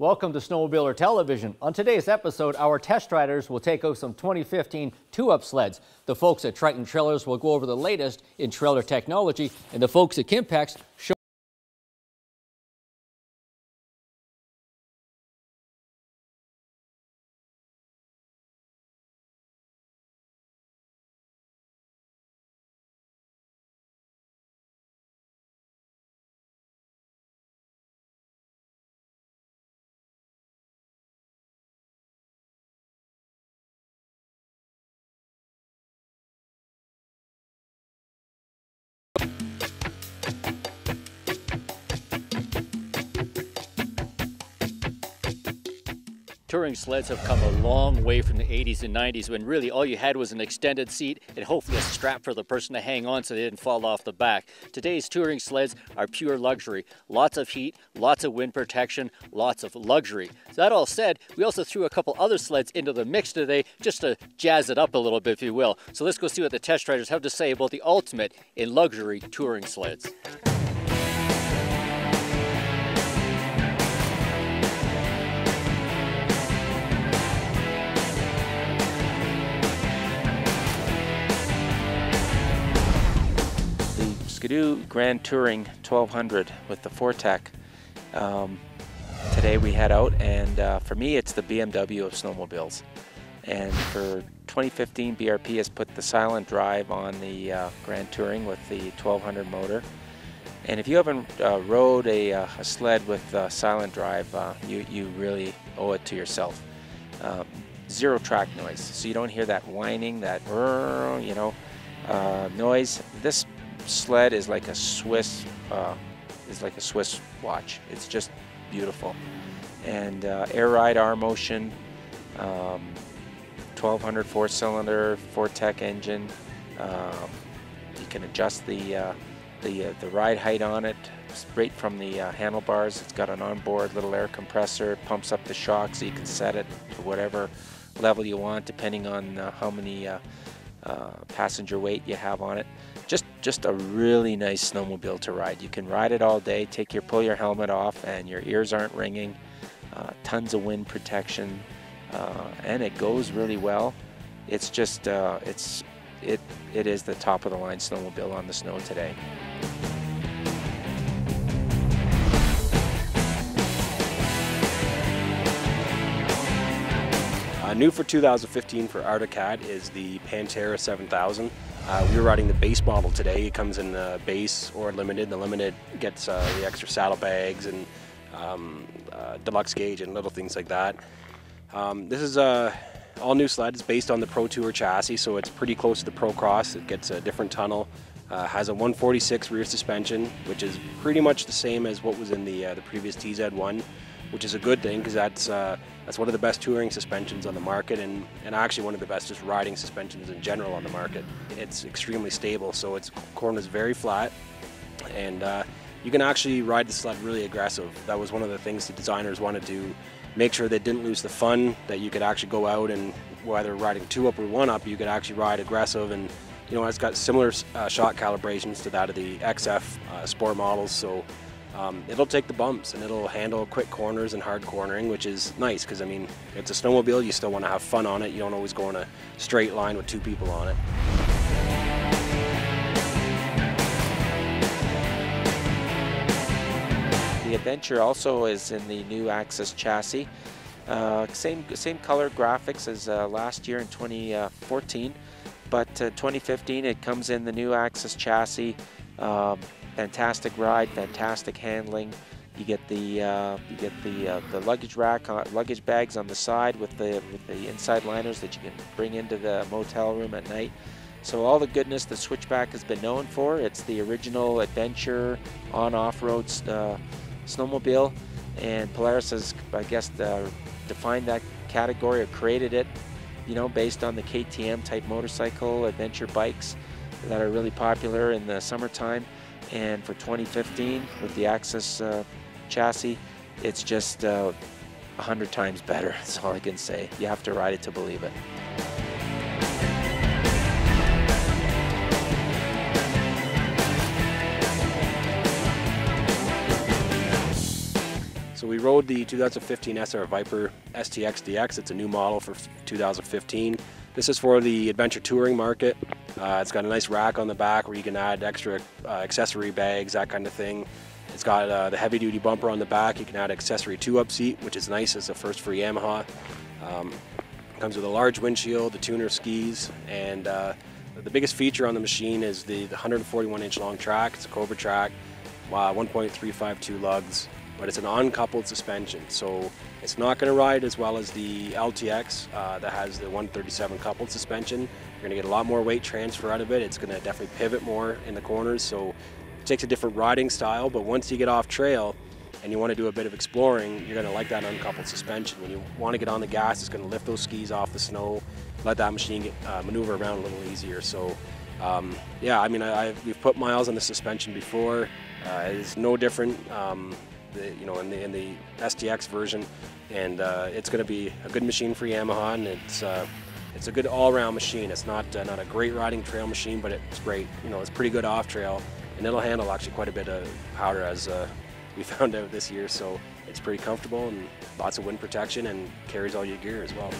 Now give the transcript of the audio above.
Welcome to Snowmobiler Television. On today's episode, our test riders will take out some 2015 two-up sleds. The folks at Triton Trailers will go over the latest in trailer technology, and the folks at Kimpex show touring sleds have come a long way from the 80s and 90s when really all you had was an extended seat and hopefully a strap for the person to hang on so they didn't fall off the back. Today's touring sleds are pure luxury. Lots of heat, lots of wind protection, lots of luxury. So that all said, we also threw a couple other sleds into the mix today just to jazz it up a little bit, if you will. So let's go see what the test riders have to say about the ultimate in luxury touring sleds. Ski-Doo Grand Touring 1200 with the 4-TEC. Um, today we head out and uh, for me it's the BMW of snowmobiles. And for 2015 BRP has put the silent drive on the uh, Grand Touring with the 1200 motor. And if you haven't uh, rode a, uh, a, sled with uh, silent drive, uh, you, you really owe it to yourself. Um, zero track noise, so you don't hear that whining, that you know, noise. This sled is like a Swiss uh, is like a Swiss watch. It's just beautiful. And uh, air ride rMotion, um, 1200 four cylinder 4-TEC engine. Um, you can adjust the uh, the uh, the ride height on it straight from the uh, handlebars. It's got an onboard little air compressor. It pumps up the shock so you can set it to whatever level you want depending on uh, how many passenger weight you have on it just just a really nice snowmobile to ride. You can ride it all day, take your pull your helmet off, and your ears aren't ringing. Uh, tons of wind protection, uh, and it goes really well. It's just uh, it's it it is the top of the line snowmobile on the snow today. Uh, new for 2015 for Arctic Cat is the Pantera 7000. Uh, we were riding the base model today. It comes in the base or limited. The limited gets uh, the extra saddlebags and um, uh, deluxe gauge and little things like that. Um, this is a all new sled. It's based on the Pro Tour chassis, so it's pretty close to the Pro Cross. It gets a different tunnel. Uh, has a 146 rear suspension, which is pretty much the same as what was in the uh, the previous TZ1 which is a good thing because that's uh, that's one of the best touring suspensions on the market and, and actually one of the best just riding suspensions in general on the market. It's extremely stable, so its corner is very flat and uh, you can actually ride the sled really aggressive. That was one of the things the designers wanted to make sure they didn't lose the fun, that you could actually go out and whether riding two up or one up, you could actually ride aggressive and you know, it's got similar uh, shock calibrations to that of the XF uh, Sport models, so um, it'll take the bumps and it'll handle quick corners and hard cornering, which is nice because I mean, it's a snowmobile, you still want to have fun on it. You don't always go in a straight line with two people on it. The Adventure also is in the new AXYS chassis. Uh, same same color graphics as uh, last year in 2014, but uh, 2015 it comes in the new AXYS chassis. Um, fantastic ride, fantastic handling. You get the uh, you get the uh, the luggage rack, uh, luggage bags on the side with the with the inside liners that you can bring into the motel room at night. So all the goodness the Switchback has been known for. It's the original adventure on off-road uh, snowmobile, and Polaris has, I guess, uh, defined that category or created it, you know, based on the KTM type motorcycle adventure bikes that are really popular in the summertime. And for 2015, with the AXYS uh, chassis, it's just uh, 100 times better. That's all I can say. You have to ride it to believe it. So we rode the 2015 SR Viper STX DX. It's a new model for 2015. This is for the adventure touring market. Uh, it's got a nice rack on the back where you can add extra uh, accessory bags, that kind of thing. It's got uh, the heavy duty bumper on the back. You can add accessory two up seat, which is nice as a first for Yamaha. Um, comes with a large windshield, the tuner skis, and uh, the biggest feature on the machine is the, the 141 inch long track. It's a Cobra track, uh, 1.352 lugs, but it's an uncoupled suspension. So it's not going to ride as well as the LTX uh, that has the 137 coupled suspension. You're going to get a lot more weight transfer out of it. It's going to definitely pivot more in the corners. So it takes a different riding style, but once you get off trail, and you want to do a bit of exploring, you're going to like that uncoupled suspension. When you want to get on the gas, it's going to lift those skis off the snow, let that machine get, uh, maneuver around a little easier. So, um, yeah, I mean, I, I've, we've put miles on the suspension before. Uh, it's no different, um, the, you know, in the in the STX version, and uh, it's going to be a good machine for Yamaha, and it's uh, it's a good all-around machine. It's not uh, not a great riding trail machine, but it's great. You know, it's pretty good off trail, and it'll handle actually quite a bit of powder as uh, we found out this year. So it's pretty comfortable and lots of wind protection and carries all your gear as well.